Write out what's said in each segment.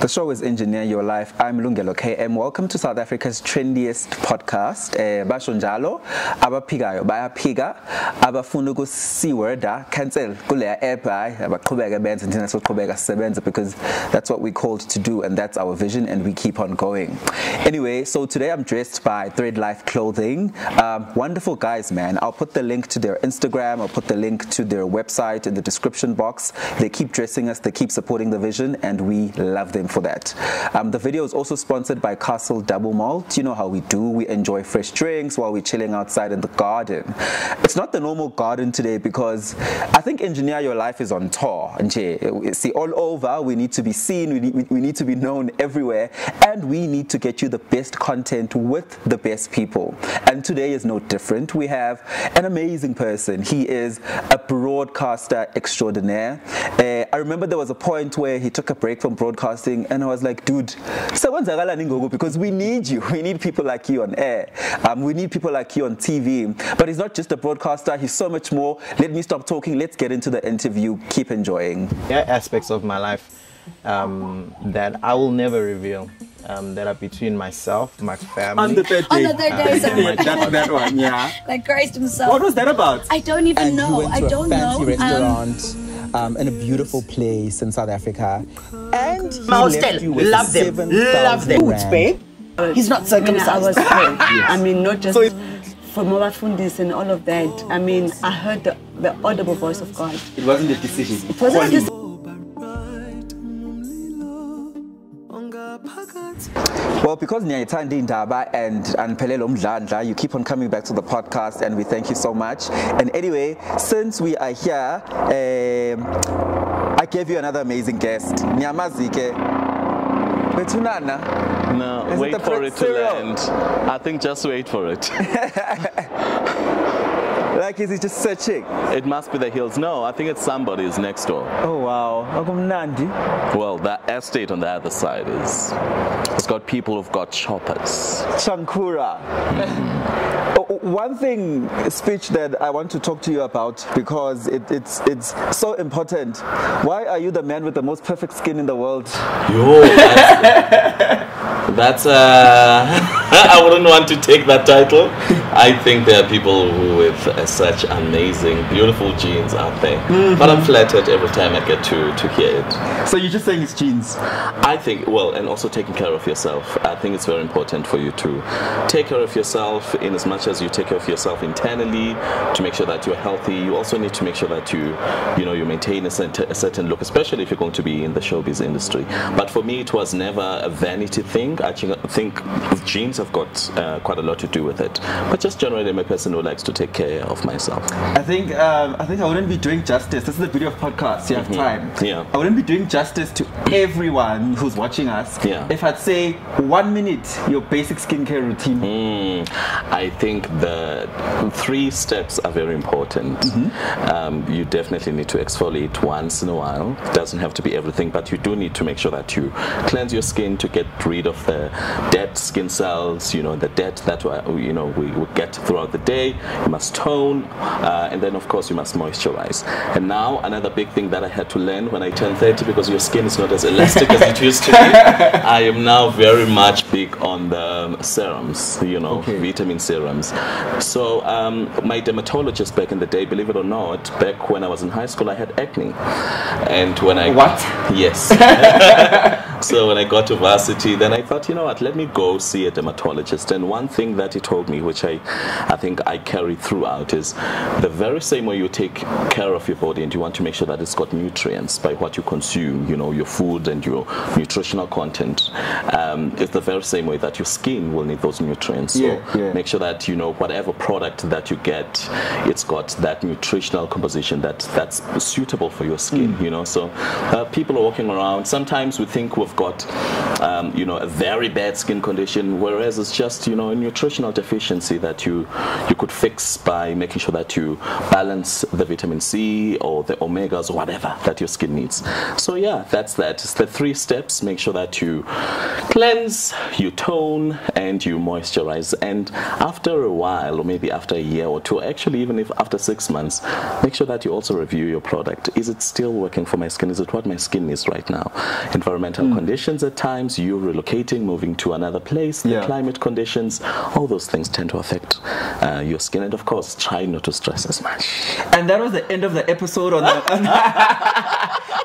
The show is Engineer Your Life. I'm Lungelo KM. Welcome to South Africa's trendiest podcast. Eh basho njalo abaphikayo bayaphika abafuna ukusiworda cancel kule app hayi abaqhubeke benze thina soqhubeka because that's what we called to do and that's our vision and we keep on going. Anyway, so today I'm dressed by Thread Life Clothing. Um, wonderful guys, man. I'll put the link to their Instagram, I'll put the link to their website in the description box. They keep dressing us, they keep supporting the vision and we love them for that. Um, the video is also sponsored by Castle Double Malt. You know how we do. We enjoy fresh drinks while we're chilling outside in the garden. It's not the normal garden today because I think Engineer Your Life is on tour. See, all over, we need to be seen, we need, we need to be known everywhere, and we need to get you the best content with the best people. And today is no different. We have an amazing person. He is a broadcaster extraordinaire. Uh, I remember there was a point where he took a break from broadcasting and I was like, dude, because we need you. We need people like you on air. Um, we need people like you on TV. But he's not just a broadcaster, he's so much more. Let me stop talking. Let's get into the interview. Keep enjoying. Yeah, aspects of my life um, that I will never reveal. Um, that are between myself, my family. On the third On the third day, sorry. Yeah, that, that one, yeah. like Christ himself. What was that about? I don't even and know. you went I to a don't fancy know. Um, restaurant um, in a beautiful place in South Africa, and he Mouse left tell, you with love them, 7,000 love them. rand. babe. He's not I mean, I was circumcised. I mean, not just So it- from Mobafundis and all of that. I mean, I heard the, the audible voice of God. It wasn't a decision. It wasn't just Well, because Nyayitandi Indaba and and Pelelo Mdlandla, you keep on coming back to the podcast, and we thank you so much. And anyway, since we are here, um, I gave you another amazing guest, Nyamazike. Betunana. No, Is wait the for it to land. I think just wait for it. Like, is he just searching? it must be the hills. No, I think it's somebody's next door. Oh wow, Akumnandi. Well, that estate on the other side is. It's got people who've got choppers. Shankura. Mm-hmm. One thing, Spitch that I want to talk to you about because it, it's it's so important. Why are you the man with the most perfect skin in the world? Yo, that's, that's uh, I wouldn't want to take that title. I think there are people who with uh, such amazing, beautiful genes out there. But I'm flattered every time I get to, to hear it. So you're just saying it's genes? I think, well, and also taking care of yourself. I think it's very important for you to take care of yourself in as much as you take care of yourself internally to make sure that you're healthy. You also need to make sure that you, you know, you maintain a certain, a certain look, especially if you're going to be in the showbiz industry. But for me, it was never a vanity thing. I think- genes have got uh, quite a lot to do with it. But just generally, I'm a person who likes to take care of myself. I think um, I think I wouldn't be doing justice. This is the beauty of podcasts. You have time. Yeah. I wouldn't be doing justice to everyone who's watching us. Yeah. If I'd say one minute your basic skincare routine. Mm, I think the three steps are very important. Um, you definitely need to exfoliate once in a while. It doesn't have to be everything, but you do need to make sure that you cleanse your skin to get rid of the dead skin cells, you know, the debt that you know we, we get throughout the day. You must tone, uh, and then of course you must moisturize. And now another big thing that I had to learn when I turned 30, because your skin is not as elastic as it used to be. I am now very much big on the um, serums, you know, Okay. vitamin serums. So um, my dermatologist back in the day, believe it or not, back when I was in high school, I had acne, and when I What? Yes. so when I got to varsity, then I thought, you know what, let me go see a dermatologist. And one thing that he told me, which I, I think I carry throughout, is the very same way you take care of your body and you want to make sure that it's got nutrients by what you consume, you know, your food and your nutritional content. Um, it's the very same way that your skin will need those nutrients. So Yeah, yeah. make sure that you know whatever product that you get, it's got that nutritional composition that that's suitable for your skin. You know, so uh, people are walking around. Sometimes we think we've got, um, you know, a very bad skin condition, whereas it's just you know a nutritional deficiency that that you you could fix by making sure that you balance the vitamin C or the omegas or whatever that your skin needs. So yeah, that's that. It's the three steps. Make sure that you cleanse, you tone, and you moisturize. And after a while, or maybe after a year or two, actually even if after six months, make sure that you also review your product. Is it still working for my skin? Is it what my skin needs right now? Environmental Hmm. conditions at times, you relocating, moving to another place, the climate conditions, all those things tend to affect uh, your skin. And of course, try not to stress as much. And that was the end of the episode on the on,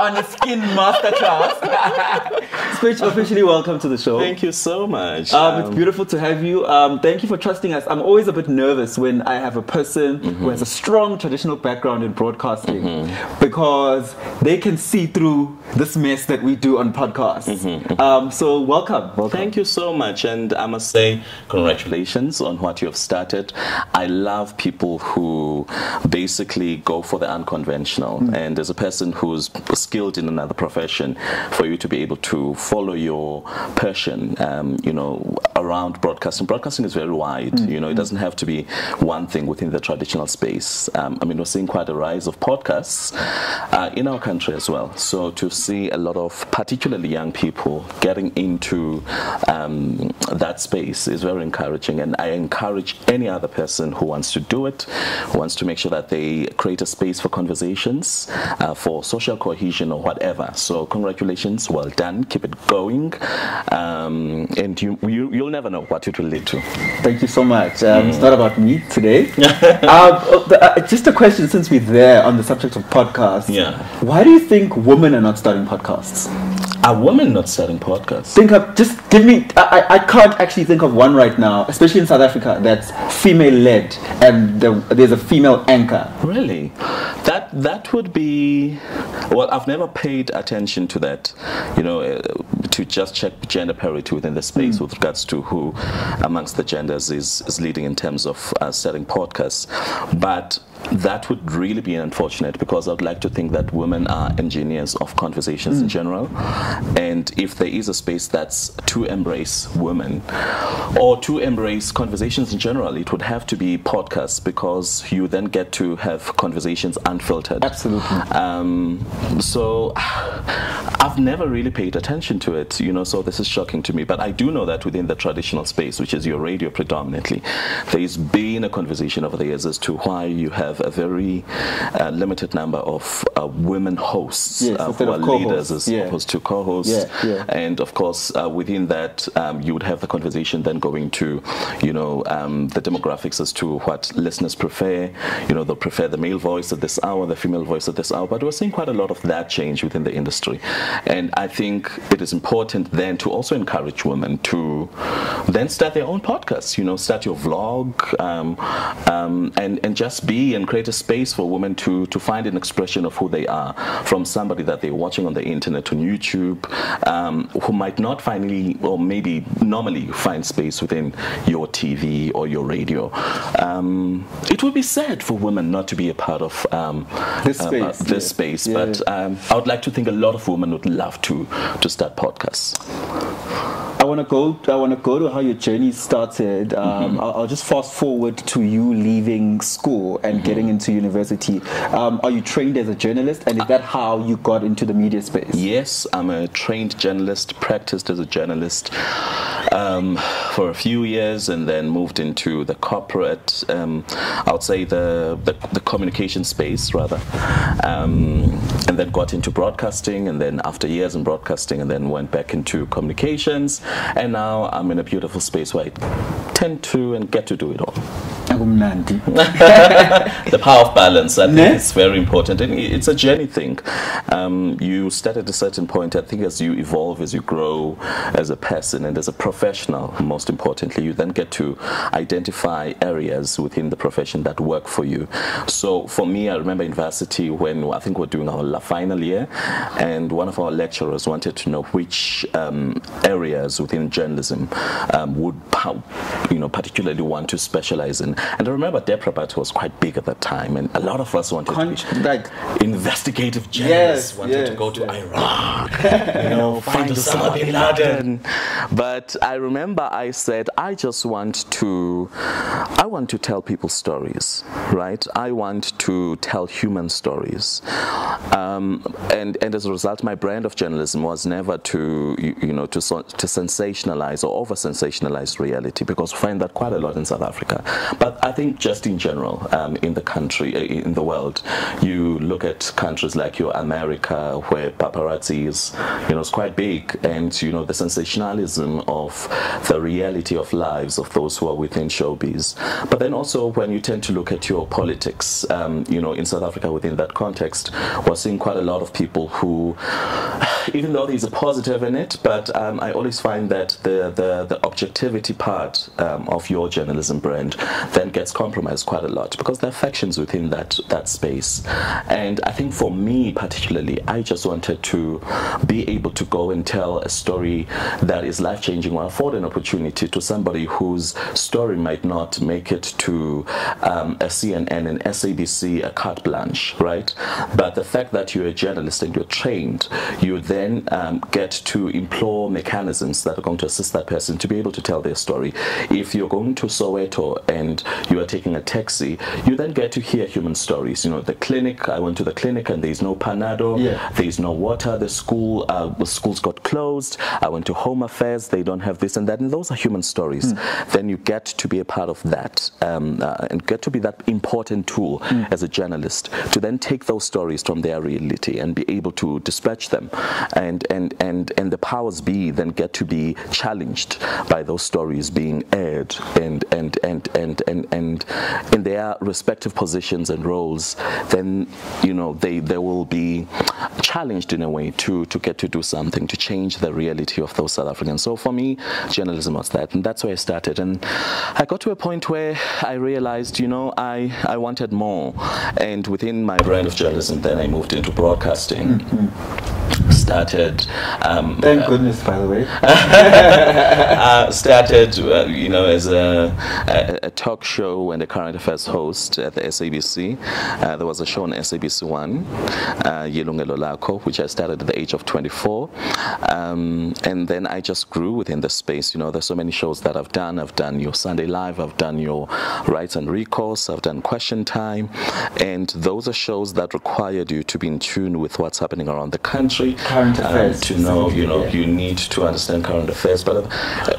on the skin masterclass. Spitch officially welcome to the show. Thank you so much. Um, it's Um, beautiful to have you. Um, thank you for trusting us. I'm always a bit nervous when I have a person who mm-hmm. has a strong traditional background in broadcasting mm-hmm. because they can see through this mess that we do on podcasts. Mm-hmm. Um, so welcome. welcome. Thank you so much, and I must say, congratulations on what you have started. I love people who basically go for the unconventional, mm. and as a person who's skilled in another profession, for you to be able to follow your passion, um, you know, around broadcasting. Broadcasting is very wide. Mm. You know, it doesn't have to be one thing within the traditional space. Um, I mean, we're seeing quite a rise of podcasts uh, in our country as well. So to see a lot of particularly young people getting into um, that space is very encouraging. And I encourage any other person who wants to do it, who wants to make sure that they create a space for conversations, uh, for social cohesion or whatever. So congratulations, well done, keep it going, um, and you, you you'll never know what it will lead to. Thank you so much. Um, It's not about me today. uh, uh, just a question since we're there on the subject of podcasts. Yeah. Why do you think women are not starting podcasts? Are women not starting podcasts? Think of just give me. I, I- I can't actually think of one right now, especially in South Africa, that's female led and the, there's a female anchor. Really? That that would be well. I've never paid attention to that. You know, uh, to just check gender parity within the space with regards to who amongst the genders is is leading in terms of uh, selling podcasts, but. That would really be unfortunate because I'd like to think that women are engineers of conversations in general. And if there is a space that's to embrace women or to embrace conversations in general, it would have to be podcasts because you then get to have conversations unfiltered. Absolutely. Um, so I've never really paid attention to it, you know, so this is shocking to me. But I do know that within the traditional space, which is your radio predominantly, there's been a conversation over the years as to why you have a very uh, limited number of uh, women hosts Yes, uh, who are leaders as yeah. opposed to co-hosts. Yeah, yeah. And of course, uh, within that, um, you would have the conversation then going to, you know, um, the demographics as to what listeners prefer. You know, they'll prefer the male voice at this hour, the female voice at this hour. But we're seeing quite a lot of that change within the industry. And I think it is important then to also encourage women to then start their own podcasts, you know, start your vlog um, um, and, and just be and create a space for women to, to find an expression of who they are from somebody that they're watching on the internet, on YouTube, um, who might not finally or maybe normally find space within your TV or your radio. Um, it would be sad for women not to be a part of um, This uh, space, this yeah. space, Yeah. but um, I would like to think a lot of women would love to to start podcasts. I want to go. I want to go to how your journey started. Um, I'll, I'll just fast forward to you leaving school and getting into university. Um, are you trained as a journalist, and is that how you got into the media space? Yes, I'm a trained journalist, practiced as a journalist um, for a few years, and then moved into the corporate, um, I would say the, the, the communication space rather, um, and then got into broadcasting, and then after years in broadcasting, and then went back into communications, and now I'm in a beautiful space where I tend to and get to do it all. The power of balance i think Ne? is very important. And it's a journey thing. Um, you start at a certain point. I think as you evolve as you grow as a person and as a professional most importantly you then get to identify areas within the profession that work for you. So for me i remember university when i think we're doing our final year and one of our lecturers wanted to know which um, areas within journalism um, would you know particularly want to specialize in And I remember Debora Patta was quite big at that time, and a lot of us wanted Con- to be like investigative journalists, Yes, wanted to go to yes. Iraq, you know, find Osama bin Laden. But I remember I said, I just want to, I want to tell people stories, right? I want to tell human stories, um, and and as a result, my brand of journalism was never to, you, you know, to to sensationalize or over sensationalized reality because we find that quite a lot in South Africa. But I think just in general, um, in the country, uh, in the world, you look at countries like your America, where paparazzi is, you know, it's quite big, and you know the sensationalism of the reality of lives of those who are within showbiz. But then also when you tend to look at your politics, um, you know, in South Africa within that context, we're seeing quite a lot of people who, even though there's a positive in it, but um, I always find that the the, the objectivity part um, of your journalism brand then gets compromised quite a lot because there are factions within that that space. And I think for me particularly, I just wanted to be able to go and tell a story that is life changing or afford an opportunity to somebody whose story might not make it to um, a CNN and SABC a carte blanche, right? But the fact that you're a journalist and you're trained, you then um, get to employ mechanisms that are going to assist that person to be able to tell their story. If you're going to Soweto and you are taking a taxi, you then get to hear human stories. You know, the clinic, I went to the clinic and there's no Panado, Yeah. there's no water, the school, uh, the schools got closed. I went to home affairs, they don't have this and that, and those are human stories. Then you get to be a part of that um, uh, and get to be that important tool as a journalist to then take those stories from their reality and be able to dispatch them. And, and, and, and the powers be then get to be challenged by those stories being aired and, and, and, and, and, and in their respective positions and roles, then, you know, they, they will be challenged in a way to, to get to do something to change the reality of those South Africans. So for me, journalism was that, and that's where I started. And I got to a point where I realized, you know, I, I wanted more. And within my brand of journalism, then I moved into broadcasting. Mm-hmm. Started, um, thank goodness, by the way. uh, started, uh, you know, as a, a, a talk show and a current affairs host at the SABC. Uh, there was a show on SABC One, uh, Yelungelo Lako, which I started at the age of 24, um, and then I just grew within the space. You know, there's so many shows that I've done. I've done your Sunday Live, I've done your Rights and Recourse, I've done Question Time, and those are shows that required you to be in tune with what's happening around the country, Current affairs to know, you know, Yeah. you need to understand current affairs, but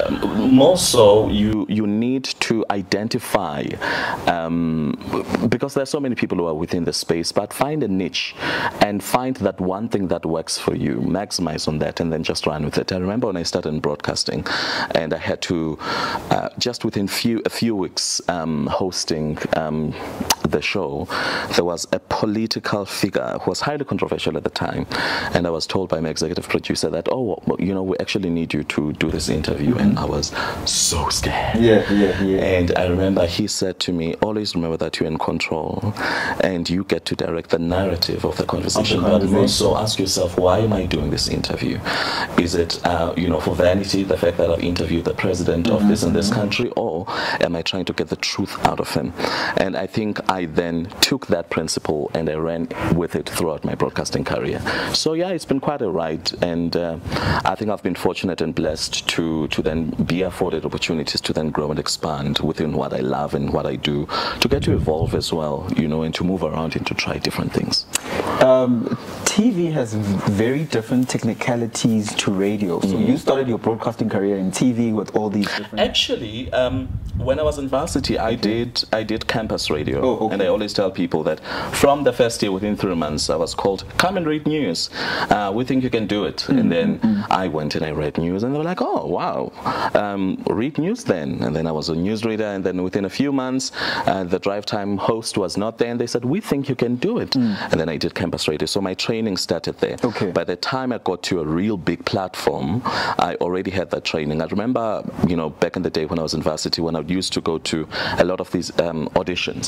um, more so, you you need to identify um, because are so many people who are within the space, but find a niche and find that one thing that works for you, maximize on that, and then just run with it. I remember when I started in broadcasting, and I had to uh, just within few a few weeks um, hosting um, the show, there was a political figure who was highly controversial at the time, and I was told by my executive producer that, oh, well, you know, we actually need you to do this interview, and I was so scared. Yeah, yeah, yeah. And I remember he said to me, always remember that you're in control and you get to direct the narrative of the conversation. But also ask yourself, why am I doing this interview? Is it, uh, you know, for vanity, the fact that I've interviewed the president of this and this country, or am I trying to get the truth out of him? And I think I then took that principle and I ran with it throughout my broadcasting career. So yeah, it's been quite a ride, and uh, I think I've been fortunate and blessed to to then be afforded opportunities to then grow and expand within what I love and what I do, to get to evolve as well, you know, and to move around and to try different things. Um, TV has very different technicalities to radio. So Mm-hmm. you started your broadcasting career in TV with all these different. Actually, um, when I was in varsity, I did I did campus radio, Oh, okay. and I always tell people that from the first year, within three months, I was called, "Come and read news. Uh, think you can do it." And then I went and I read news, and they were like, "Oh, wow, um, read news then." And then I was a newsreader, and then within a few months, uh, the drive time host was not there, and they said, "We think you can do it." And then I did campus radio. So my training training started there. Okay. By the time I got to a real big platform, I already had that training. I remember, you know, back in the day when I was in varsity, when I used to go to a lot of these um, auditions,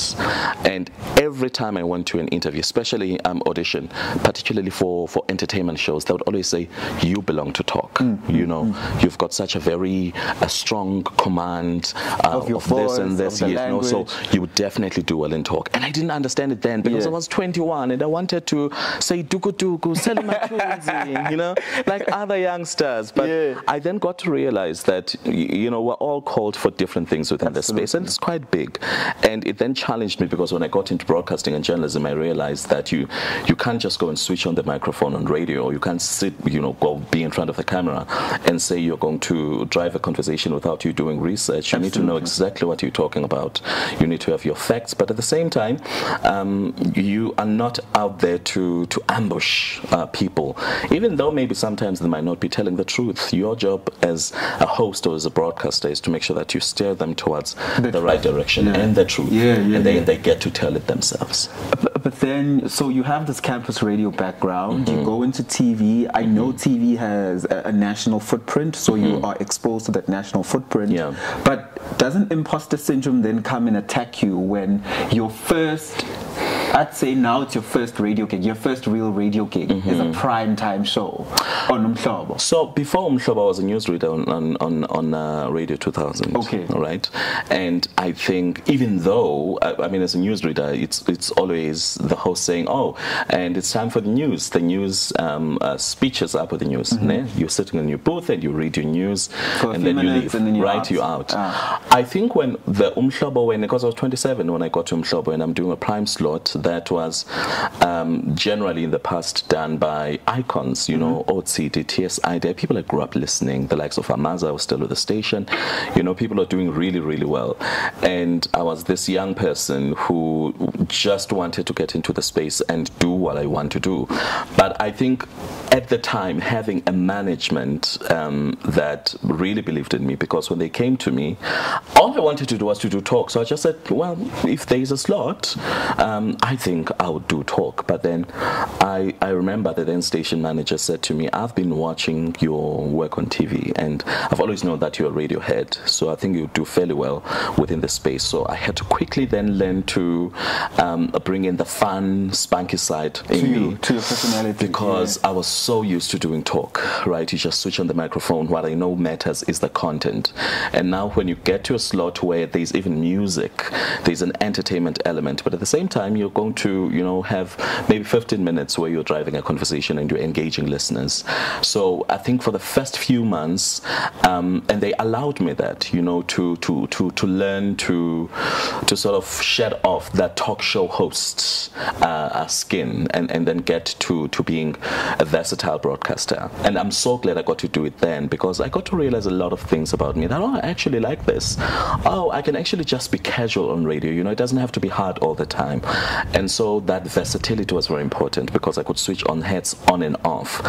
and every time I went to an interview, especially um, audition, particularly for for entertainment shows, they would always say, "You belong to talk." Mm, You know, you've got such a very a strong command uh, Of this voice, and of this. yes, no, so you would definitely do well in talk. And I didn't understand it then because Yeah. I was 21 and I wanted to say duku duku, clothing, you know, like other youngsters. But Yeah. I then got to realize that, you know, we're all called for different things within the space and it's quite big. And it then challenged me because when I got into broadcasting and journalism, I realized that you, you can't just go and switch on the microphone on radio you can't sit, you know, go be in front of the camera and say you're going to drive a conversation without you doing research. You need to know exactly what you're talking about. You need to have your facts, but at the same time, um, you are not out there to to ambush uh, people, even though maybe sometimes they might not be telling the truth. Your job as a host or as a broadcaster is to make sure that you steer them towards the, right direction Yeah. and the truth, Yeah, yeah, and they they get to tell it themselves. But, then, so you have this campus radio background, Mm-hmm. you go into TV. I know TV has a, a national footprint, so you are exposed to that national footprint. Mm-hmm. Yeah. But doesn't imposter syndrome then come and attack you when your first, I'd say now it's your first radio gig, your first real radio gig is Mm-hmm. a prime time show on Umhlobo? So before Umhlobo, I was a newsreader on on on, on uh, Radio 2000. Okay. All right, and I think even though I, I mean, as a newsreader, it's it's always the host saying, "Oh, and it's time for the news." The news um, uh, speeches up with the news. ne? You're sitting in your booth and you read your news, Mm-hmm. And then you leave. and then you're right, out. you out. Ah. I think when the Umhlobo, when because I was 27 when I got to Umhlobo and I'm doing a prime slot, that was um, generally in the past done by icons, you know, OTC, TSI. There people that grew up listening, the likes of Amaza was still with the station. You know, people are doing really, really well. And I was this young person who just wanted to get into the space and do what I want to do. But I think at the time, having a management um, that really believed in me because when they came to me, all I wanted to do was to do talk. So I just said, well, if there's a slot, um, I think I would do talk. But then I, I remember the then station manager said to me, I've been watching your work on TV and I've always known that you're a radio head. So I think you do fairly well within the space. So I had to quickly then learn to um, bring in the fun, spunky side in To me you, to your personality. because I was so used to doing talk, right? You just switch on the microphone. What I know matters is the content. And now, when you get to a slot where there's even music, there's an entertainment element, but at the same time, you're going to, you know, have maybe 15 minutes where you're driving a conversation and you're engaging listeners. So I think for the first few months, um, and they allowed me that, you know, to to to to learn to to sort of shed off that talk show host uh, uh, skin and and then get to to being a versatile broadcaster. And I'm so glad I got to do it then because I got to realize a lot of things about me that oh I actually like this. Oh, I can actually just be casual on radio. You know, it doesn't have to be hard all the time. And so that versatility was very important because I could switch on heads on and off.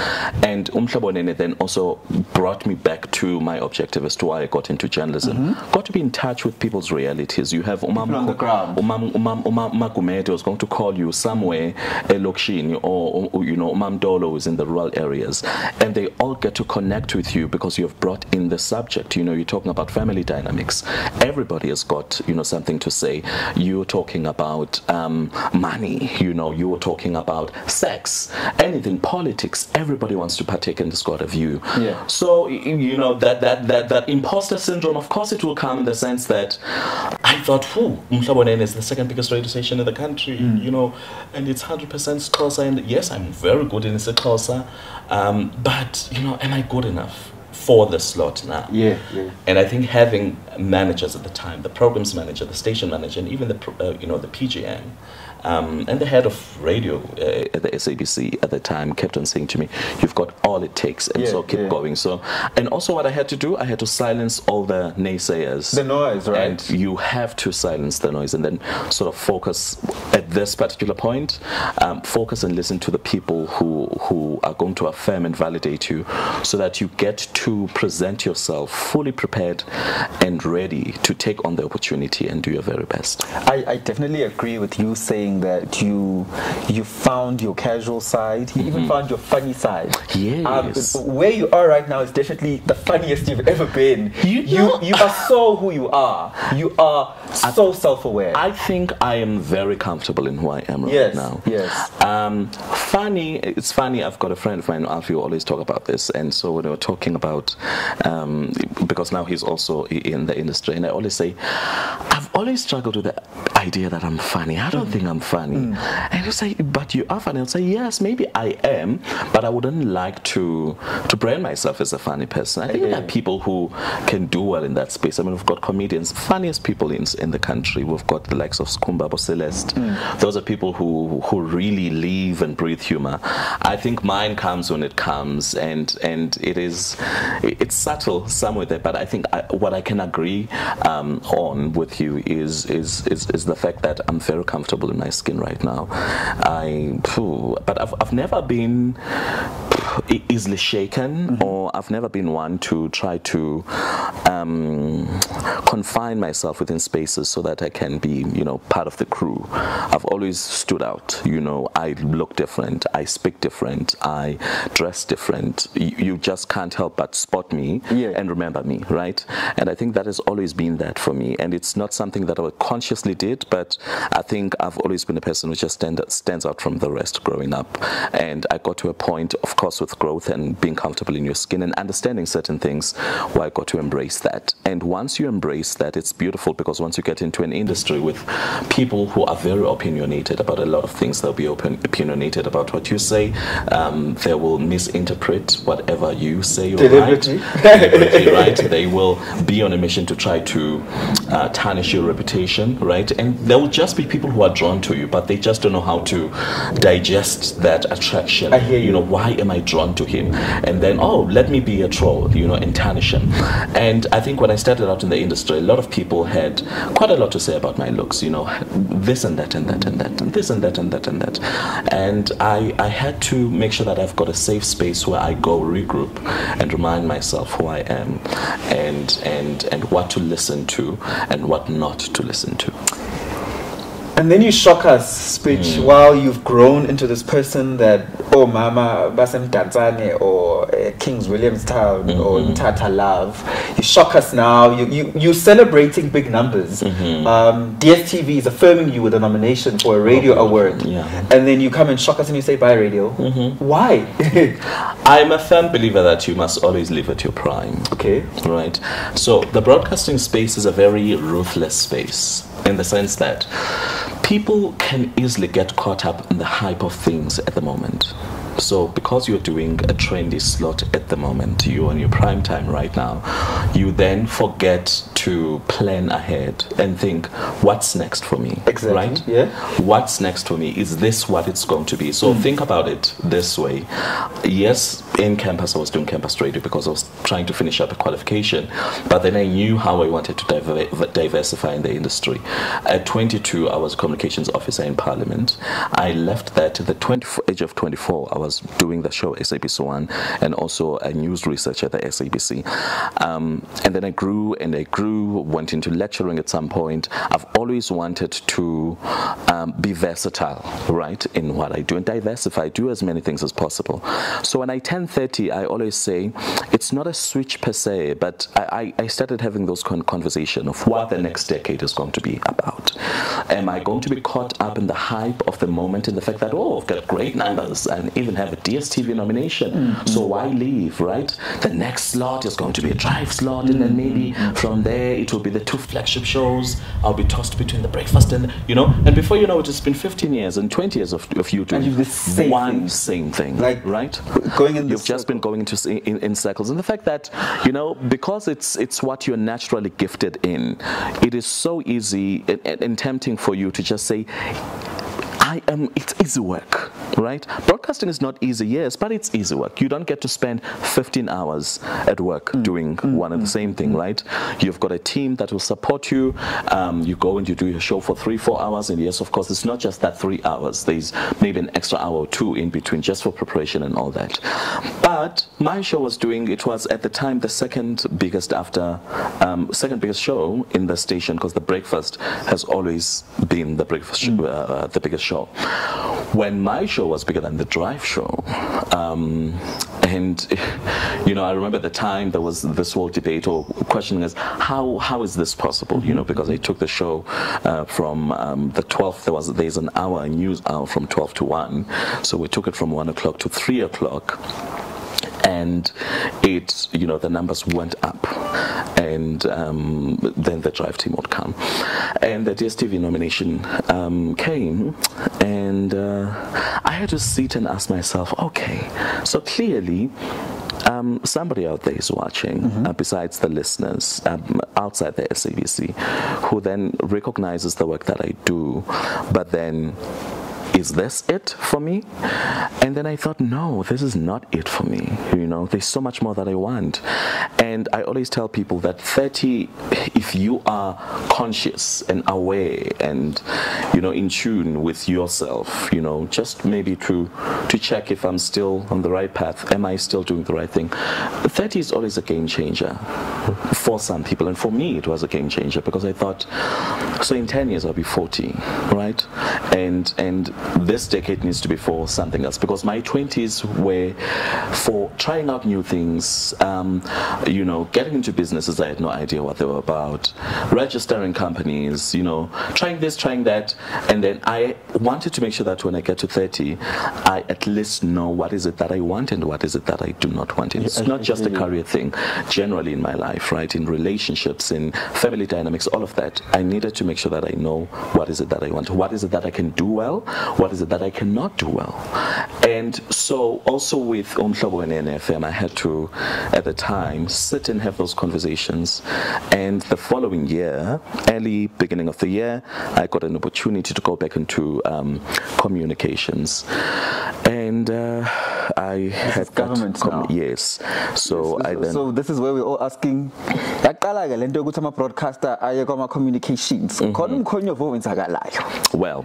And Umhlobo Wenene then also brought me back to my objective as to why I got into journalism. Mm-hmm. Got to be in touch with people's realities. You have Umam on the ground. Umam Umam Umam Magumede was going to call you somewhere Elokshini or you know Umam Dolo is in the rural areas. And they all get to connect with you because you have brought in the subject. You know you're talking about family dynamics. Everybody has got you know something to say. You're talking about um, money. You know you're talking about sex. Anything politics. Everybody wants to partake in this got a view Yeah. so you know that that that that imposter syndrome of course it will come in the sense that I thought who? Umhlobo Wenene is the second biggest radio station in the country you know? And it's 100% Xhosa. And yes I'm very good in Xhosa um, but you know am I good enough for the slot now Yeah, yeah. and I think having managers at the time, the programs manager, the station manager, and even the uh, you know the PGM, um, and the head of radio uh, at the SABC at the time kept on saying to me, "You've got all it takes, and Yeah, so keep yeah. going." So, and also what I had to do, I had to silence all the naysayers, The noise, right? And you have to silence the noise, and then sort of focus at this particular point, um, focus and listen to the people who who are going to affirm and validate you, so that you get to present yourself fully prepared and ready to take on the opportunity and do your very best. I, I definitely agree with you saying that you you found your casual side, you even found your funny side. Mm-hmm. Yes. Um, where you are right now is definitely the funniest you've ever been. You you, you are so who you are. You are so self-aware. I think I am very comfortable in who I am right Yes, now. yes. Um, funny, it's funny. I've got a friend of mine, Alfie, who always talk about this, and so when we were talking about, um, because now he's also in the industry, and I always say, I've always struggled with the idea that I'm funny. I don't think I'm funny. And you say, but you are funny. I'll say, yes, maybe I am, but I wouldn't like to to brand myself as a funny person. I think there are people who can do well in that space. I mean, we've got comedians, funniest people in in the country. We've got the likes of Skhumba Celeste. Those are people who who really live and breathe humor. I think mine comes when it comes, and and it is it's subtle somewhere there. But I think I, what I can agree um, on with you is, is is is the fact that I'm very comfortable in my skin right now. I, but I've I've never been easily shaken, or I've never been one to try to um, confine myself within spaces so that I can be, you know, part of the crew. I've always stood out. You know, I look different, I speak different, I dress different. You, you just can't help but spot me Yeah. and remember me, right? And I think that has always been that for me. And it's not something that I consciously did, but I think I've always been a person who just stand, stands out from the rest growing up. And I got to a point, of course, with growth and being comfortable in your skin and understanding certain things, where I got to embrace that. And once you embrace that, it's beautiful because once you get into an industry with people who are very opinionated about a lot of things, they'll be open, opinionated about what you say. Um, they will misinterpret whatever you say Deliberately. Deliberately, right? They will be on a mission to try to uh, tarnish your reputation, right? And there will just be people who are drawn to you, but they just don't know how to digest that attraction. I hear you. know, why am I drawn to him? And then, oh, let me be a troll, you know, and tarnish him. And I think when I started out in the industry, a lot of people had quite a lot to say about my looks, you know, this and that and that and that, and this and that and that and that. And I, I had to make sure that I've got a safe space where I go regroup and remind myself who I am and, and, and what to listen to and what not to listen to. And then you shock us, Spitch, Mm. while you've grown into this person that, oh, Mama Basem Tanzania or uh, Kings Williamstown Mm-hmm. or Mtata Love. You shock us now. You, you, you're celebrating big numbers. Mm-hmm. Um, DSTV is affirming you with a nomination for a radio award. Yeah. And then you come and shock us and you say, bye, radio. Mm-hmm. Why? I'm a firm believer that you must always live at your prime. okay. Right. So the broadcasting space is a very ruthless space in the sense that people can easily get caught up in the hype of things at the moment. So because you're doing a trendy slot at the moment, you're on your prime time right now, you then forget to plan ahead and think, what's next for me? Exactly, Right? yeah. What's next for me? Is this what it's going to be? So hmm. think about it this way. Yes, in campus I was doing campus radio because I was trying to finish up a qualification, but then I knew how I wanted to diver- diversify in the industry. At 22, I was a communications officer in Parliament. I left that at the 20, age of 24. I was doing the show SABC One and also a news researcher at the SABC. Um, and then I grew and I grew, went into lecturing at some point. I've always wanted to um, be versatile, right, in what I do and diversify, do as many things as possible. So when I turn 30, I always say it's not a switch per se, but I, I I started having those con- conversation of what the next decade is going to be about. Am I going to be caught up in the hype of the moment and the fact that, oh, I've got great numbers and even have a DSTV nomination, mm. so why leave, right? The next slot is going to be a drive slot, and then maybe mm. from there it will be the two flagship shows. I'll be tossed between the breakfast and, you know, and before you know it, it's been 15 years and 20 years of, of you doing you do the same one thing. same thing, Like, right? going in the You've just been going into in, in circles, and the fact that you know because it's it's what you're naturally gifted in, it is so easy and, and- and tempting for you to just say. I am. It's easy work, right? Broadcasting is not easy, yes, but it's easy work. You don't get to spend 15 hours at work doing one and the same thing, right? You've got a team that will support you. Um, you go and you do your show for three, four hours, and yes, of course, it's not just that three hours. There's maybe an extra hour or two in between just for preparation and all that. But my show was doing. It was at the time the second biggest after, um, second biggest show in the station because the breakfast has always been the breakfast, show, uh, the biggest show. When my show was bigger than the drive show, um, and you know, I remember at the time there was this whole debate or questioning is how how is this possible? You know, because I took the show uh, from um, the 12th. There was there's an hour a news hour from 12 to 1, so we took it from 1 o'clock to 3 o'clock and it you know the numbers went up. And um, then the drive team would come. And the dstv nomination um, came. And uh, i had to sit and ask myself okay so clearly um, somebody out there is watching, uh, besides the listeners um, outside the SABC, who then recognizes the work that I do, but then is this it for me? And then I thought, no, this is not it for me. You know, there's so much more that I want. And I always tell people that 30, if you are conscious and aware and, you know, in tune with yourself, you know, just maybe to, to check if I'm still on the right path, am I still doing the right thing? 30 is always a game changer for some people. And for me, it was a game changer because I thought, so in 10 years, I'll be 40, right? And, and this decade needs to be for something else because my 20s were for trying out new things, um, you know, getting into businesses I had no idea what they were about, registering companies, you know, trying this, trying that, and then I wanted to make sure that when I get to 30, I at least know what is it that I want and what is it that I do not want. And it's not just a career thing, generally in my life, right? In relationships, in family dynamics, all of that. I needed to make sure that I know what is it that I want, what is it that I can do well, what is it that I cannot do well. And so also with Umhlobo and NFM, I had to, at the time, sit and have those conversations. And the following year, early beginning of the year, I got an opportunity to go back into um, communications. And uh, I had government now. yes. So I then so this is where we're all asking yaqala ke lento yokuthi ama broadcaster aye kwama communications Mm-hmm. khona umkhonyovu owenzakalayo Well,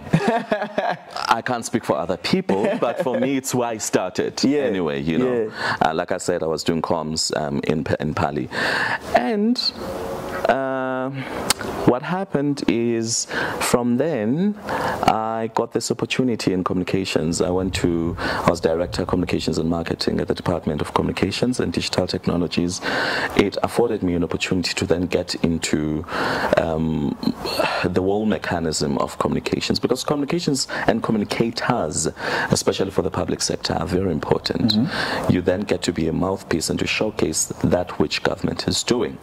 I can't speak for other people, but for me, it's where I started. Yeah, Anyway, you know, uh, like I said, I was doing comms um, in in Pali, and. Uh, what happened is from then I got this opportunity in communications. I went to, I was director of communications and marketing at the Department of Communications and Digital Technologies. It afforded me an opportunity to then get into um, the whole mechanism of communications because communications and communicators, especially for the public sector, are very important. You then get to be a mouthpiece and to showcase that which government is doing.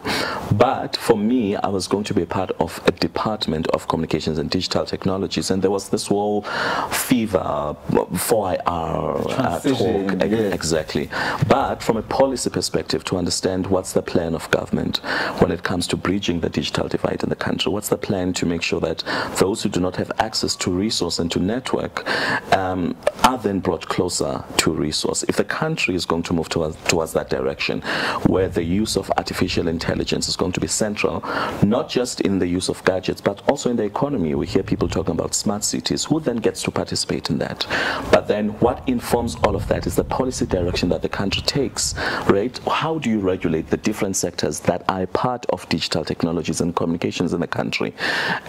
But for me, I was going to be a part of a department of communications and digital technologies, and there was this whole fever, 4IR uh, talk, yeah. exactly. But from a policy perspective, to understand what's the plan of government when it comes to bridging the digital divide in the country, what's the plan to make sure that those who do not have access to resource and to network um, are then brought closer to resource. If the country is going to move towards, towards that direction, where the use of artificial intelligence is going to be central, not just in the use of gadgets, but also in the economy. We hear people talking about smart cities. Who then gets to participate in that? But then what informs all of that is the policy direction that the country takes, right? How do you regulate the different sectors that are part of digital technologies and communications in the country?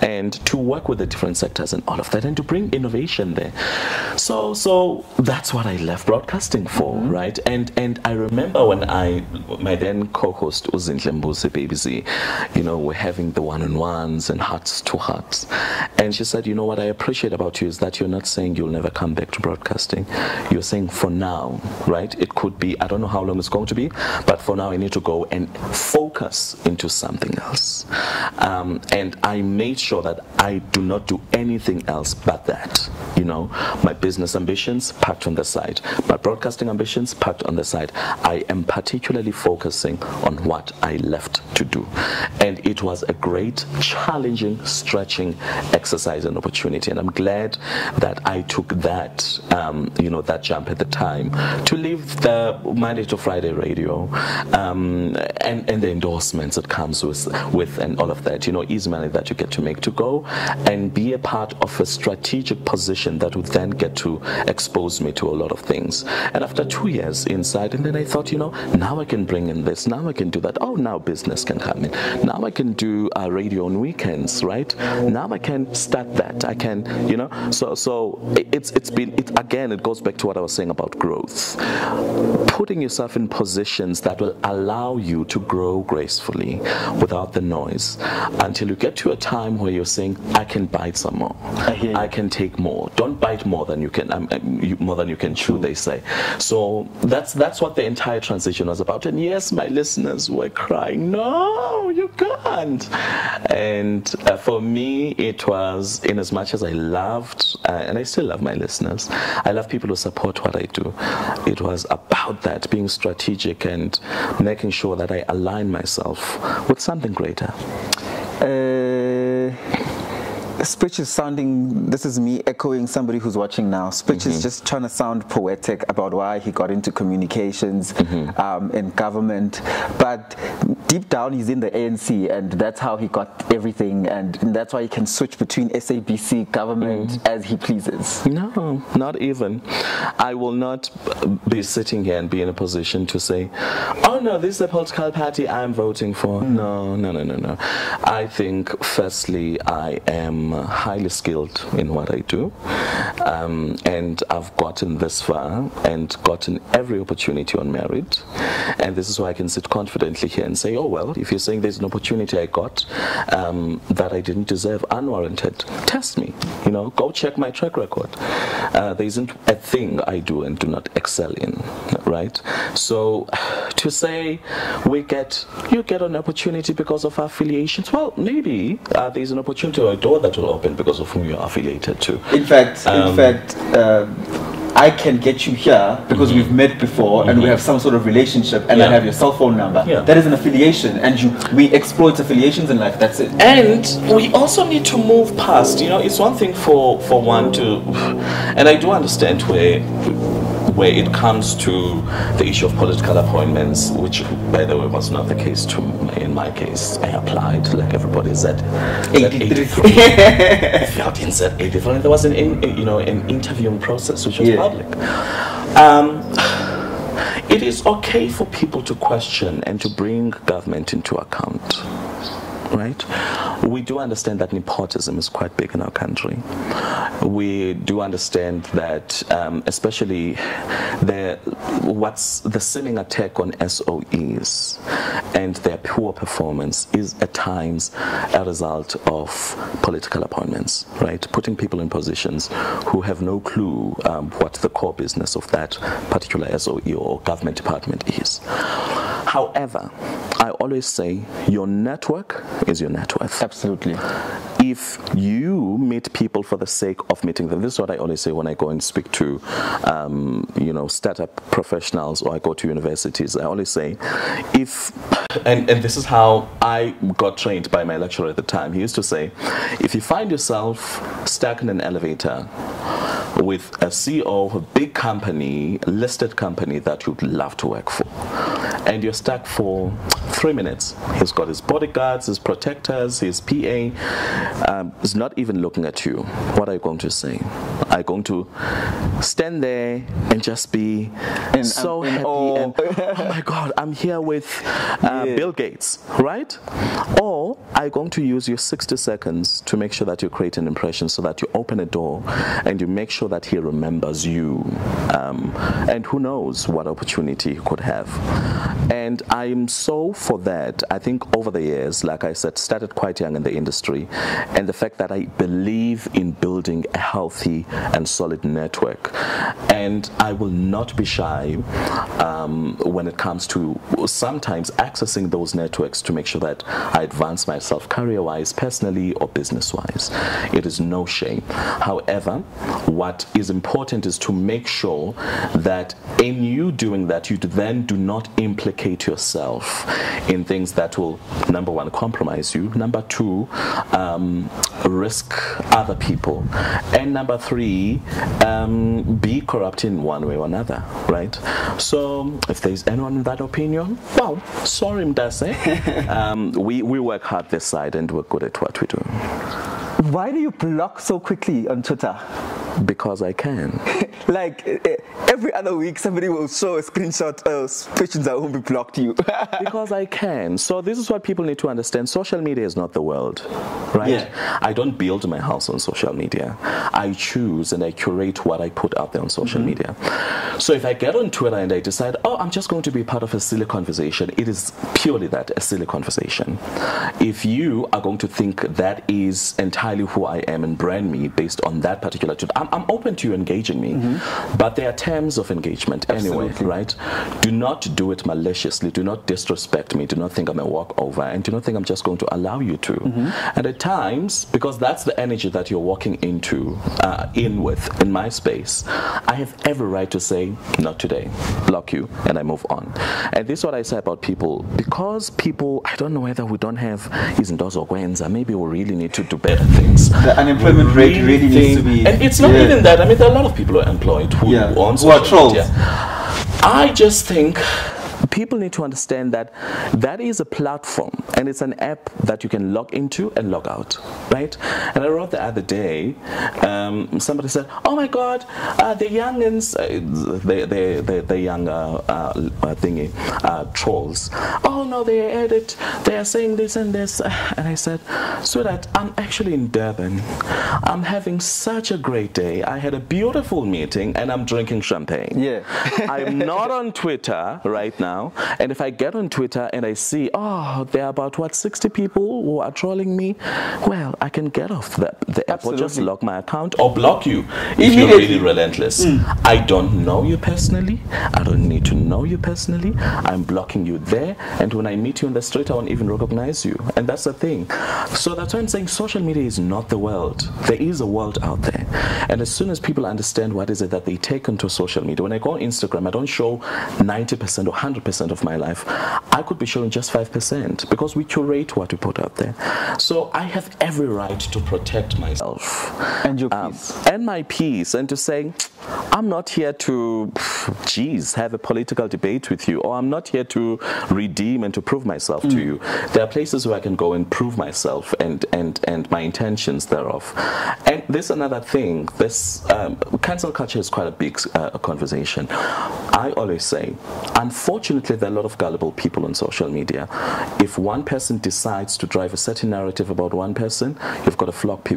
And to work with the different sectors and all of that and to bring innovation there. So so that's what I left broadcasting for, mm-hmm. right? And and I remember when I my then co-host Uzinhle Mbusi BBC, you know, we're having the one-on-ones and hearts to hearts. And she said, you know what I appreciate about you is that you're not saying you'll never come back to broadcasting. You're saying for now, right? It could be, I don't know how long it's going to be, but for now I need to go and focus into something else. Um, and I made sure that I do not do anything else but that. You know, my business ambitions parked on the side, my broadcasting ambitions parked on the side. I am particularly focusing on what I left to do. And it was a great, challenging, stretching exercise and opportunity. And I'm glad that I took that, um, you know, that jump at the time to leave the Monday to Friday radio um, and, and the endorsements that comes with, with and all of that, you know, easy money that you get to make to go and be a part of a strategic position that would then get to expose me to a lot of things. And after two years inside, and then I thought, you know, now I can bring in this, now I can do that. Oh, now business can come in. Now I can do uh, radio on weekends, right? Now I can start that. I can, you know, so so it's it's been it again. It goes back to what I was saying about growth. Putting yourself in positions that will allow you to grow gracefully without the noise until you get to a time where you're saying, I can bite some more. I. I can take more. Don't bite more than you can um, um, you, more than you can chew. They say. So that's that's what the entire transition was about. And yes, my listeners were crying, "No, you can't." And uh, for me, it was in as much as I loved, uh, and I still love my listeners. I love people who support what I do. It was about that being strategic and making sure that I align myself with something greater. Uh, Spitch is sounding, this is me echoing somebody who's watching now. Spitch Mm-hmm. is just trying to sound poetic about why he got into communications Mm-hmm. um, and government. But deep down, he's in the ANC, and that's how he got everything. And, that's why he can switch between SABC government Mm-hmm. as he pleases. No, not even. I will not be sitting here and be in a position to say, oh no, this is the political party I'm voting for. No, no, no, no, no. I think, firstly, I am highly skilled in what I do. Um, and I've gotten this far and gotten every opportunity on merit. And this is why I can sit confidently here and say, oh, well, if you're saying there's an opportunity I got um, that I didn't deserve unwarranted, test me. You know, go check my track record. Uh, there isn't a thing I do and do not excel in, right? So to say we get, you get an opportunity because of affiliations, well, maybe uh, there's an opportunity or a door that will open because of whom you're affiliated to. In fact, Um, in fact, uh, I can get you here because we've met before and we have some sort of relationship, and I Mm-hmm. Have your cell phone number. Yeah. That is an affiliation, and you we exploit affiliations in life. That's it. And we also need to move past, you know, it's one thing for, for one to, and I do understand where where it comes to the issue of political appointments, which, by the way, was not the case to in my case. I applied like everybody said. Eighty-three. Felt in Z 83. There was an in, you know an interviewing process which was Yeah. public. Um, it is okay for people to question and to bring government into account. Right? We do understand that nepotism is quite big in our country. We do understand that, um, especially the what's the seeming attack on SOEs and their poor performance is at times a result of political appointments. Right? Putting people in positions who have no clue um, what the core business of that particular SOE or government department is. However, always say your network is your net worth. Absolutely. If you meet people for the sake of meeting them, this is what I always say when I go and speak to, um, you know, startup professionals or I go to universities. I always say, if, and, and this is how I got trained by my lecturer at the time. He used to say, if you find yourself stuck in an elevator with a CEO of a big company, listed company that you'd love to work for, and you're stuck for three minutes. He's got his bodyguards, his protectors, his PA. Um, is not even looking at you. What are you going to say? Are you going to stand there and just be And, so in happy and oh my God, I'm here with uh, Yeah. Bill Gates, right? Or are you going to use your 60 seconds to make sure that you create an impression so that you open a door and you make sure that he remembers you? Um, and who knows what opportunity he could have. And I'm so for that. I think over the years, like I said, started quite young in the industry, and the fact that I believe in building a healthy and solid network. And I will not be shy um, when it comes to sometimes accessing those networks to make sure that I advance myself career wise, personally, or business wise. It is no shame. However, what is important is to make sure that in you doing that, you then do not implicate yourself in things that will, number one, compromise you, number two, um, risk other people, and number three, um, be corrupt in one way or another, right? So, if there's anyone in that opinion, well, sorry, Mdase. um, we, we work hard this side and we're good at what we do Why do you block so quickly on Twitter? because I can. like eh, every other week, somebody will show a screenshot of questions that won't be blocked you. because I can. So this is what people need to understand. Social media is not the world, right? Yeah. I don't build my house on social media. I choose and I curate what I put out there on social Mm-hmm. media. So if I get on Twitter and I decide, oh, I'm just going to be part of a silly conversation, it is purely that, a silly conversation. If you are going to think that is entirely who I am and brand me based on that particular tweet, I'm, I'm open to you engaging me. But there are terms of engagement anyway. Absolutely. right? Do not do it maliciously. Do not disrespect me. Do not think I'm a walkover. And do not think I'm just going to allow you to. Mm-hmm. And at times, because that's the energy that you're walking into, uh, in with, in my space, I have every right to say, not today, block you, and I move on. And this is what I say about people. Because people, I don't know whether we don't have izinto or maybe we really need to do better things. The unemployment rate really needs to be- And it's not Yeah. even that. I mean, there are a lot of people who are employed who, Yeah. who Who are trolls. media. I just think people need to understand that that is a platform and it's an app that you can log into and log out, right? And I wrote the other day, um, somebody said, "Oh my God, uh, the youngins, uh, the the the, the young uh, uh, thingy uh, trolls. Oh no, they edit. They are saying this and this." And I said, "Sweetheart, I'm actually in Durban. I'm having such a great day. I had a beautiful meeting and I'm drinking champagne. Yeah. I'm not on Twitter right now. And if I get on Twitter and I see, oh, there are about what 60 people who are trolling me, well, I can get off the, the app or just lock my account or block you if you're really relentless. Hmm. I don't know you personally. I don't need to know you personally. I'm blocking you there. And when I meet you in the street, I won't even recognize you. And that's the thing. So that's why I'm saying social media is not the world. There is a world out there. And as soon as people understand what is it that they take onto social media, when I go on Instagram, I don't show 90% or 100% of my life. I could be showing just 5% because we curate what we put out there. So I have every right to protect myself. And your um, and my peace and to say i'm not here to geez have a political debate with you or i'm not here to redeem and to prove myself to you. There are places where i can go and prove myself and and and my intentions thereof. And there's another thing. This um, cancel culture is quite a big uh, conversation. I always say unfortunately there are a lot of gullible people on social media if one person decides to drive a certain narrative about one person you've got a flock,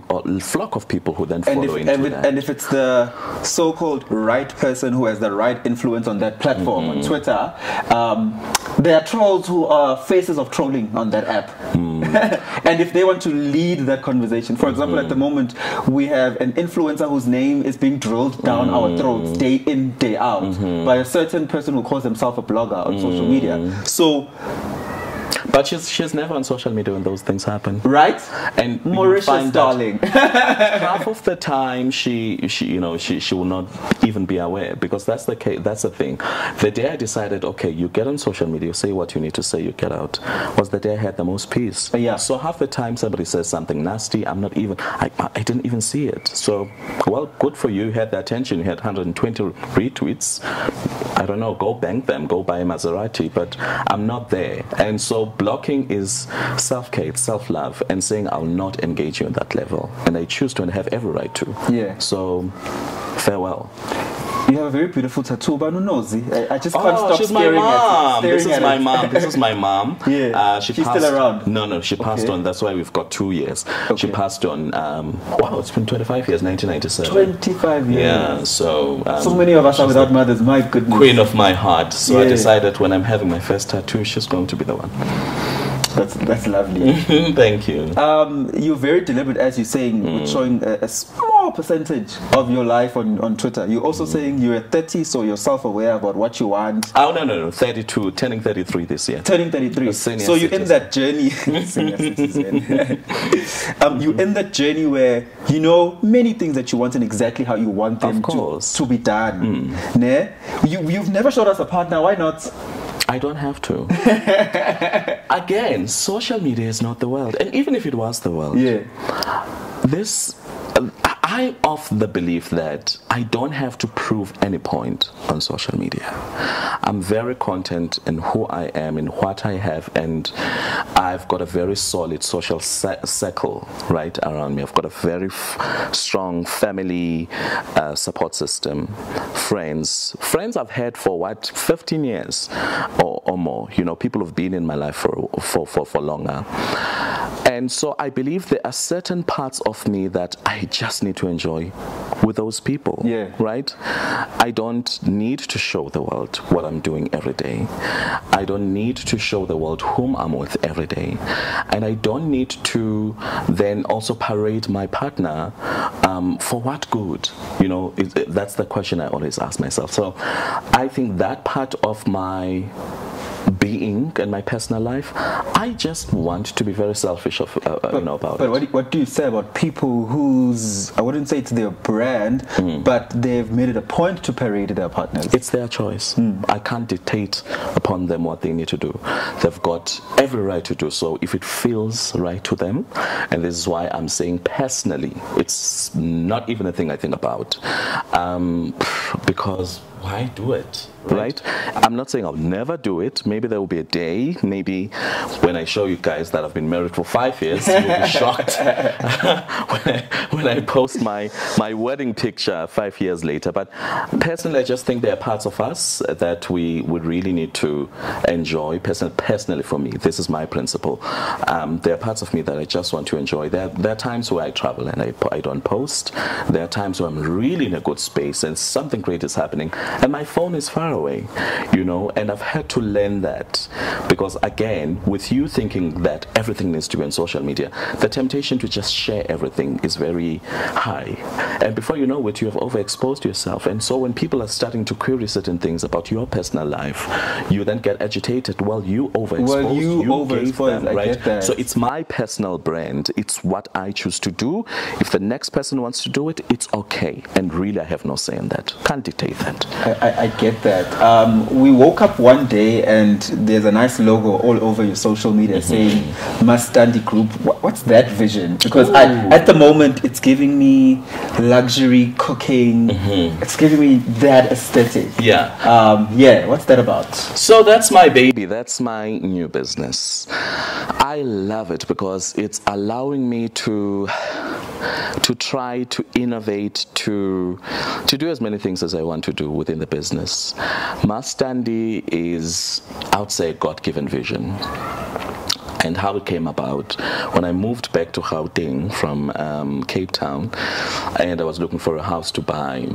flock of people who then And follow if, into and, that. and if it's the so-called right person who has the right influence on that platform Mm-hmm. on Twitter, um, there are trolls who are faces of trolling on that app. Mm. and if they want to lead that conversation, for example, at the moment we have an influencer whose name is being drilled down our Mm. throats day in day out Mm-hmm. by a certain person who calls himself a blogger on social media. Mm. So, But she's she's never on social media when those things happen. right? And Mauritius, darling. half of the time she she you know she she will not even be aware because that's the case that's the thing. The day I decided okay you get on social media you say what you need to say you get out was the day I had the most peace. Yeah. So half the time somebody says something nasty I'm not even I I didn't even see it. So well good for you you had the attention you had 120 retweets. I don't know, go bank them, go buy a Maserati, but I'm not there. And so blocking is self care, it's self love, and saying I'll not engage you on that level. And I choose to and have every right to. Yeah. So farewell. You have a very beautiful tattoo, but no nosy. I, I just can't Oh, stop she's my staring at it. mom. staring This is my it. mom. This is my mom. Yeah. Uh, she She's passed, still around? No, no, she passed Okay. on. That's why we've got two years. She passed on. Um, wow, it's been 25 years, 1997. 25 years. Yeah. So. Um, So many of us are without mothers. My goodness. Queen of my heart. So I decided when I'm having my first tattoo, she's going to be the one. That's that's lovely. Thank you. Um, you're very deliberate, as you're saying, Mm. showing a, a small percentage of your life on, on Twitter. You're also Mm. saying you're 30, so you're self-aware about what you want. Oh no no no! 32, turning 33 this year. Turning 33. So you're in that journey. um, you're in that journey where you know many things that you want and exactly how you want them to. Mm. to be done. Ne? You, you've never showed us a partner. Why not? I don't have to. Again, social media is not the world, and even if it was the world, Yeah. This I'm of the belief that I don't have to prove any point on social media. I'm very content in who I am, in what I have, and I've got a very solid social circle right around me. I've got a very strong family uh, support system, friends, friends I've had for what 15 years or, or more. You know, people who've been in my life for for for, for longer. And so I believe there are certain parts of me that I just need to enjoy with those people. Yeah. Right? I don't need to show the world what I'm doing every day. I don't need to show the world whom I'm with every day. And I don't need to then also parade my partner um, for what good? You know, it, it- that's the question I always ask myself. So I think that part of my being and my personal life, I just want to be very selfish of, uh, uh, you know, about But it. what do, what do you say about people whose I wouldn't say it's their brand, Hmm. but they've made it a point to parade their partners? It's their choice. I can't dictate upon them what they need to do. They've got every right to do so if it feels right to them. And this is why I'm saying personally, it's not even a thing I think about. Um, because why do it? Right? I'm not saying I'll never do it. Maybe there will be a day, maybe when I show you guys that I've been married for five years, you'll be shocked when, I, when I post my, my wedding picture five years later. But personally, I just think there are parts of us that we would really need to enjoy. Person, personally, for me, this is my principle. Um, there are parts of me that I just want to enjoy. There, there are times where I travel and I, I don't post. There are times where I'm really in a good space and something great is happening, and my phone is far away, you know. And I've had to learn that because, again, with you thinking that everything needs to be on social media, the temptation to just share everything is very high. And before you know it, you have overexposed yourself. And so when people are starting to query certain things about your personal life, you then get agitated. Well, you overexposed. Well, you gave overexposed, them, right? So it's my personal brand. It's what I choose to do. If the next person wants to do it, it's okay. And really, I have no say in that. Can't dictate that. I, I, I get that. Um, we woke up one day and there's a nice logo all over your social media Mm-hmm. saying Mastandi Group. What, what's that vision? Because I, at the moment, it's giving me luxury cooking. It's giving me that aesthetic. Mm-hmm. Yeah. Um, yeah. What's that about? So that's my baby. That's my new business. I love it because it's allowing me to to try to innovate to to do as many things as I want to do within the business. Mastandi is outside God-given vision and how it came about when I moved back to Gauteng from um, Cape Town, and I was looking for a house to buy.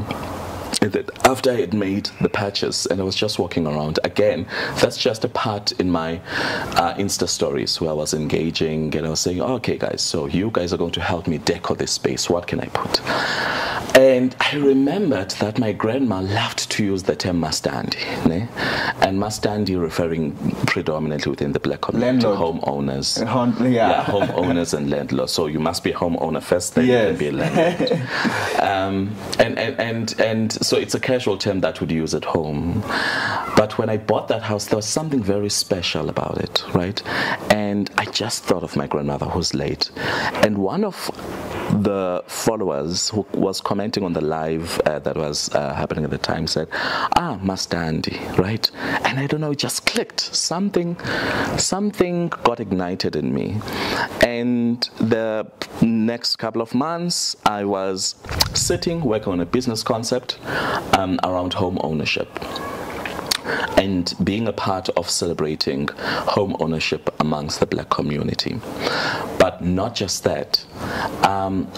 That after I had made the purchase and I was just walking around again, that's just a part in my uh, Insta stories where I was engaging and I was saying, okay, guys, so you guys are going to help me decor this space. What can I put? And I remembered that my grandma loved to use the term mastandi, ne? and mastandi referring predominantly within the black community, Landlord. homeowners. Hon- yeah. homeowners and landlords. So you must be a homeowner first, then Yes. you can be a landlord. um, and, and, and, and so it's a casual term that we'd use at home. But when I bought that house, there was something very special about it, right? And I just thought of my grandmother who's late. And one of the followers who was commenting on the live uh, that was uh, happening at the time said, "Ah, Mastandi, right?" And I don't know, it just clicked. Something, something got ignited in me, and the next couple of months, I was sitting, working on a business concept um, around home ownership and being a part of celebrating home ownership amongst the black community. But not just that. Um,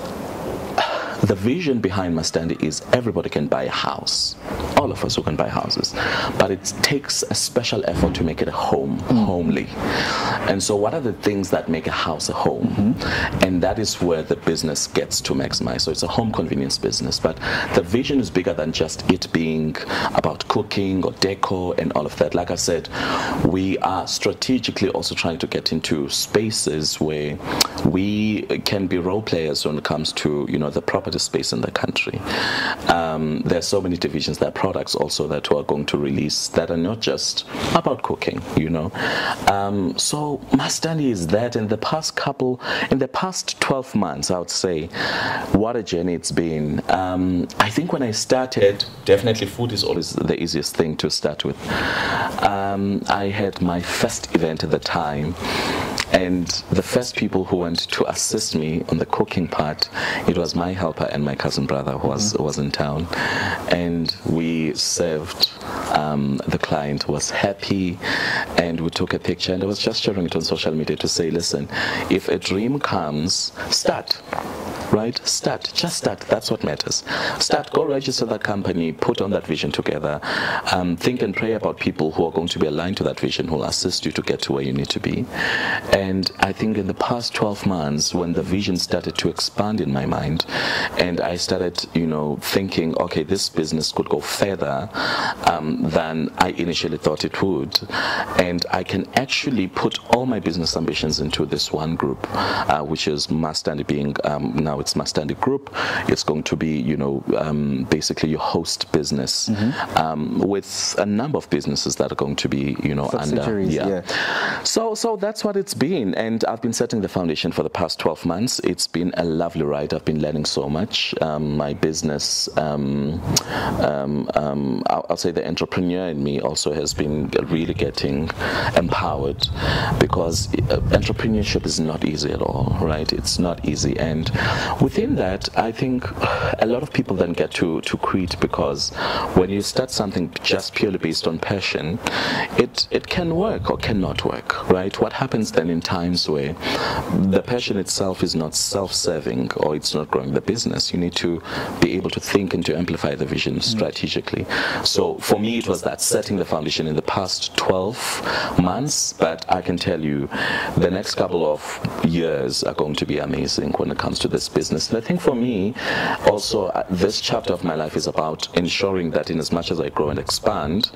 the vision behind Mastandi is everybody can buy a house. All of us who can buy houses. But it takes a special effort to make it a home, mm. homely. And so, what are the things that make a house a home? Mm-hmm. And that is where the business gets to maximize. So, it's a home convenience business. But the vision is bigger than just it being about cooking or decor and all of that. Like I said, we are strategically also trying to get into spaces where we can be role players when it comes to you know the property space in the country. Um, are so many divisions, there are products also that we are going to release that are not just about cooking, you know. Um, so Mastandi is that in the past couple, in the past 12 months, I would say, what a journey it's been. Um, I think when I started, definitely food is always the easiest thing to start with. Um, I had my first event at the time and the first people who went to assist me on the cooking part it was my helper and my cousin brother who was was in town. And we served um, the client was happy and we took a picture and I was just sharing it on social media to say listen if a dream comes start right? Start, just start. That's what matters. Start, go register that company, put on that vision together, um, think and pray about people who are going to be aligned to that vision, who will assist you to get to where you need to be. And I think in the past 12 months, when the vision started to expand in my mind, and I started, you know, thinking, okay, this business could go further um, than I initially thought it would, and I can actually put all my business ambitions into this one group, uh, which is Mastandi being um, now it's Mastandi Group. It's going to be, you know, um, basically your host business Mm-hmm. um, with a number of businesses that are going to be, you know, under. Subsidiaries, yeah. So, so that's what it's been, and I've been setting the foundation for the past 12 months. It's been a lovely ride. I've been learning so much. Um, my business, um, um, um, I'll, I'll say the entrepreneur in me also has been really getting empowered because uh, entrepreneurship is not easy at all, right? It's not easy, and within that, I think a lot of people then get to to quit because when you start something just purely based on passion, it it can work or cannot work, right? What happens then in times where the passion itself is not self-serving or it's not growing the business, you need to be able to think and to amplify the vision strategically. So for me, it was that setting the foundation in the past 12 months, but I can tell you the next couple of years are going to be amazing when it comes to this business. And I think for me, also, uh, this chapter of my life is about ensuring that in as much as I grow and expand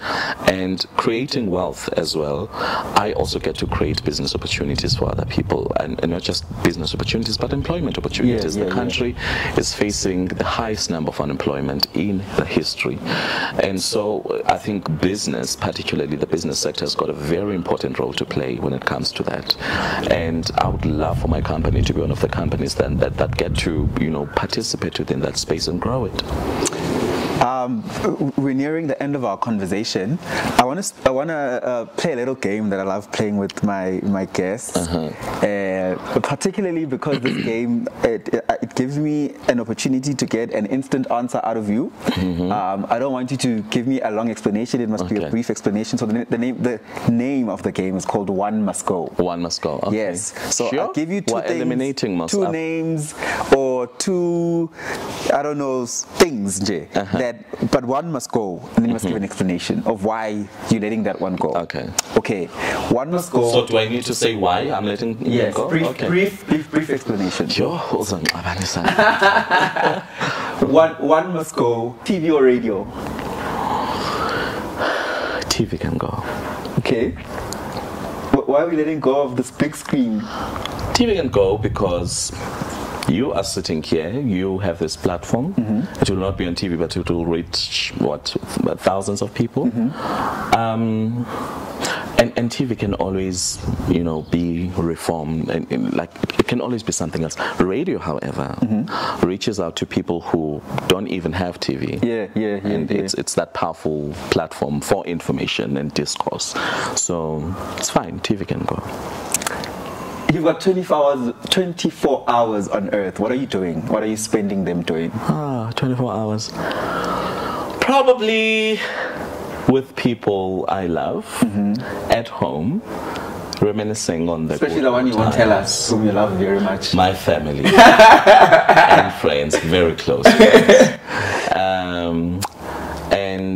and creating wealth as well, I also get to create business opportunities for other people and, and not just business opportunities, but employment opportunities. yeah, the yeah. country is facing the highest number of unemployment in the history. And so uh, I think business, particularly the business sector, has got a very important role to play when it comes to that. And I would love for my company to be one of the companies then that, that get to, you know, participate within that space and grow it. Um, we're nearing the end of our conversation. I want to I want to uh, play a little game that I love playing with my my guests, uh, particularly because this game it, it, it gives me an opportunity to get an instant answer out of you. Um, I don't want you to give me a long explanation. It must be a brief explanation. So the, the name the name of the game is called One Must Go. One must go. Okay. Yes. So Sure. I'll give you 2 We're things, two up. names or two, I don't know, things, Jay. Uh-huh. That, but one must go, and then you must give an explanation of why you're letting that one go. Mm-hmm. Okay. Okay. One must go. So do I need to say why I'm letting them yes. go? Brief, okay. brief, brief, brief explanation. Yo, uzangicabanisa. One, one must go. TV or radio. TV can go. Okay. Why are we letting go of this big screen? TV can go because you are sitting here, you have this platform. Mm-hmm. It will not be on TV, but it will reach what thousands of people. Mm-hmm. Um, and, and TV can always, you know, be reformed, and, and like it can always be something else. Radio, however, mm-hmm. reaches out to people who don't even have TV. Yeah, yeah, yeah, And yeah. it's it's that powerful platform for information and discourse. So it's fine. TV can go. You've got 24 hours, 24 hours on Earth. What are you doing? What are you spending them doing? Ah, 24 hours. Probably with people I love at home, reminiscing on the Especially the one you won't tell us, whom you love very much. My family and friends, very close friends. Um,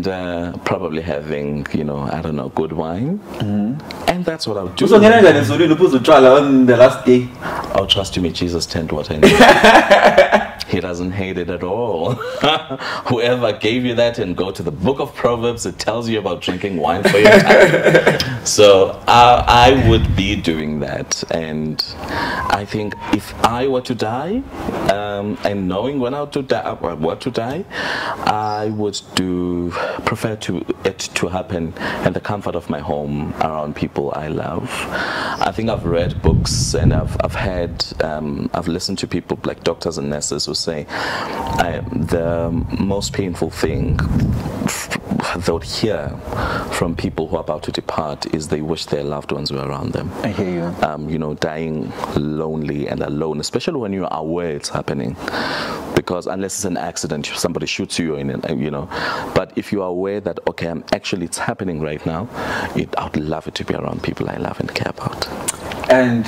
and uh, probably having, you know, I don't know, good wine. And that's what I'll do. ezulwini uphuza utshwala on the last day Oh, trust me, Jesus turned what I need. He doesn't hate it at all. Whoever gave you that, and go to the book of Proverbs, it tells you about drinking wine for your time. so uh, I would be doing that. And I think if I were to die, um, and knowing when I would to die, uh, what to die, I would do prefer to it to happen in the comfort of my home around people I love. I think I've read books and I've, I've had um, I've listened to people like doctors and nurses who say I, the most painful thing they would hear from people who are about to depart is they wish their loved ones were around them I hear you. um, you know, dying lonely and alone, especially when you're aware it's happening. Because unless it's an accident, somebody shoots you in it, you know. But if you are aware that, okay, I'm actually, it's happening right now, it, I would love it to be around people I love and care about. And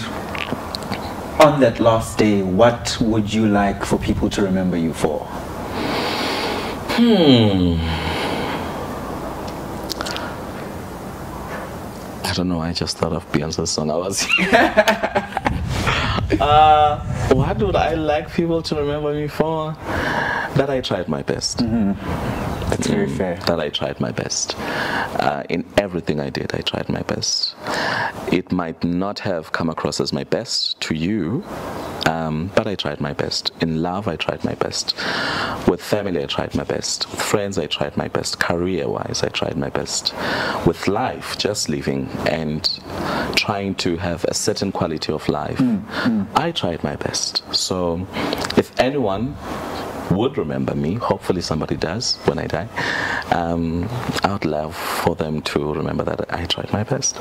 on that last day, what would you like for people to remember you for? Hmm. I don't know, I just thought of Beyonce's song. I was. uh, what would I like people to remember me for? That I tried my best. That's very fair. that I tried my best. Uh, in everything I did, I tried my best. It might not have come across as my best to you, um, but I tried my best. In love, I tried my best. With family, I tried my best. With friends, I tried my best. Career wise, I tried my best. With life, just living and trying to have a certain quality of life, I tried my best. So, if anyone would remember me. Hopefully, somebody does when I die. Um, I would love for them to remember that I tried my best.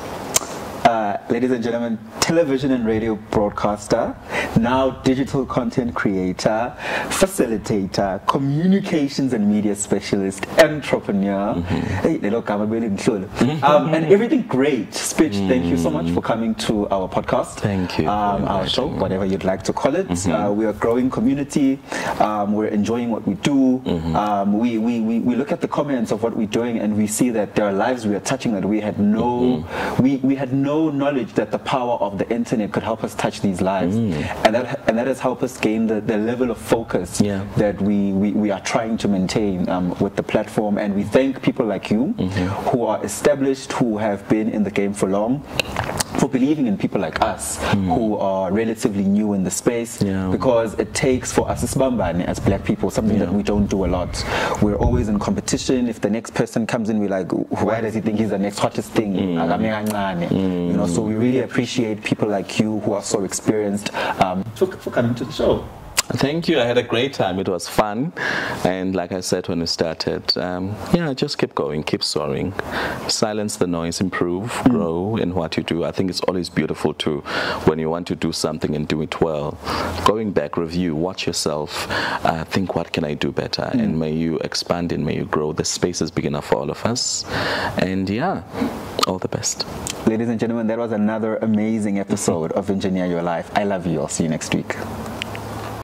Uh, ladies and gentlemen, television and radio broadcaster, now digital content creator, facilitator, communications and media specialist, entrepreneur. Hey, lelo gama beli ngihlule. um, and everything great. Spitch, thank you so much for coming to our podcast. Thank you Um, our show, whatever you'd like to call it. Uh, we're a growing community. Um, we're enjoying what we do. Um, we, we, we, we look at the comments of what we're doing and we see that there are lives we are touching that we had no we, we had no knowledge that the power of the internet could help us touch these lives. And that and that has helped us gain the, the level of focus Yeah. that we, we, we are trying to maintain um, with the platform. And we thank people like you who are established, who have been in the game for long, for believing in people like us hmm. who are relatively new in the space. Yeah. Because it takes for us Isibambane as black people something that we don't do a lot. We're always in competition. If the next person comes in, we're like, why does he think he's the next hottest thing? Hmm. Akame kancane. You know, hmm. so we really appreciate people like you who are so experienced um, for, for coming to the show. Thank you. I had a great time. It was fun. And like I said when we started, um, yeah, just keep going, keep soaring. Silence the noise, improve, grow in what you do. I think it's always beautiful to, when you want to do something and do it well, going back, review, watch yourself, uh, think what can I do better, and may you expand and may you grow. The space is big enough for all of us. And yeah, all the best. Ladies and gentlemen, that was another amazing episode of Engineer Your Life. I love you. I'll see you next week.